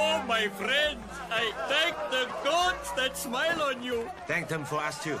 Oh my friends. I thank the gods that smile on you. Thank them for us too.